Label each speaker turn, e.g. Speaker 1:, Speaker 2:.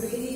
Speaker 1: Great.